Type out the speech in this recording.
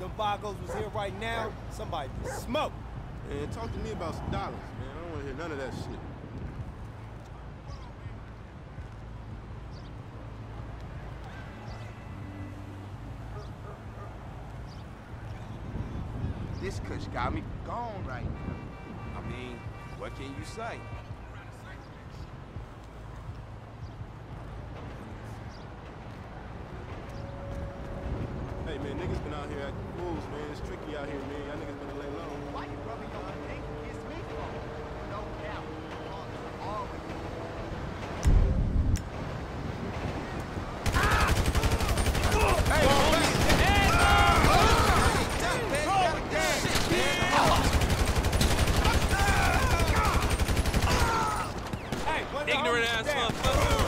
them Vagos was here right now, somebody be smoked. Man, talk to me about some dollars, man. I don't want to hear none of that shit. This kush got me gone right now. I mean, what can you say? man, niggas been out here acting fools, man. It's tricky out here, man. Y'all niggas better lay low. Why you rubbing your pink against me? No doubt. Ignorant ass motherfucker.